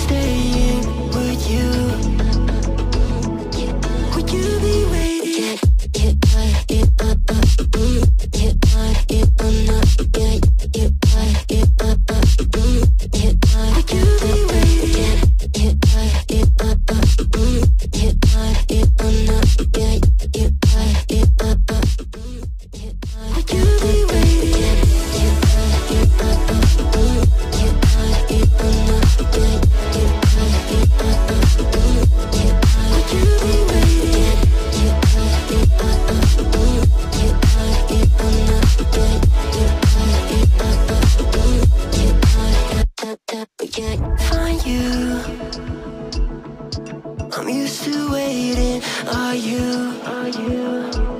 staying with you. used to waiting. Are you? Are you?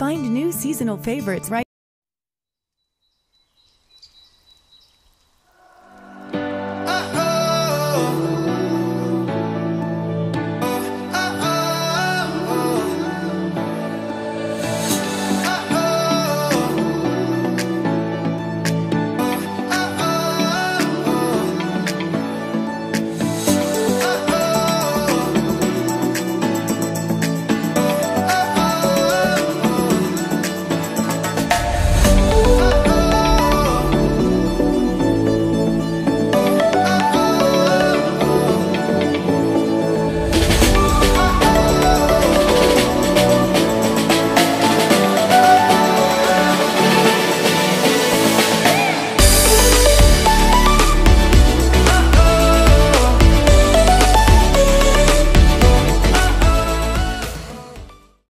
Find new seasonal favorites right